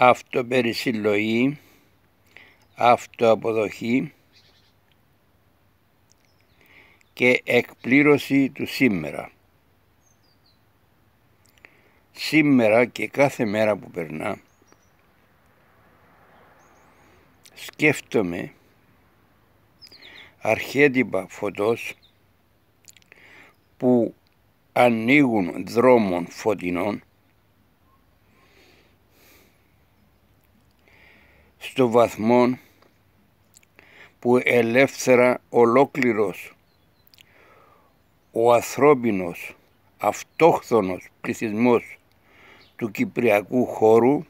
αυτοπερισυλλογή, αυτοαποδοχή και εκπλήρωση του σήμερα. Σήμερα και κάθε μέρα που περνά σκέφτομαι αρχέτυπα φωτός που ανοίγουν δρόμων φωτεινών στο βαθμό που ελεύθερα ολόκληρος ο ανθρώπινος αυτόχθονος πληθυσμός του Κυπριακού χώρου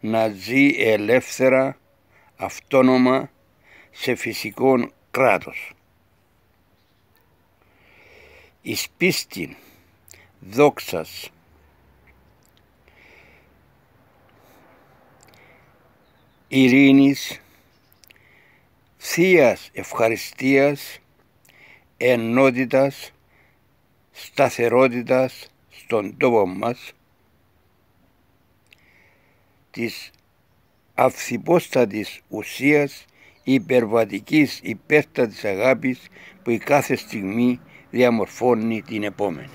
να ζει ελεύθερα, αυτόνομα σε φυσικό κράτος. Εις πίστην δόξας ειρήνης, θείας ευχαριστίας, ενότητας, σταθερότητας στον τόπο μας, της αυθυπόστατης ουσίας υπερβατικής υπέρτατης αγάπης που η κάθε στιγμή διαμορφώνει την επόμενη.